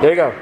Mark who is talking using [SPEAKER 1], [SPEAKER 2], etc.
[SPEAKER 1] There you go.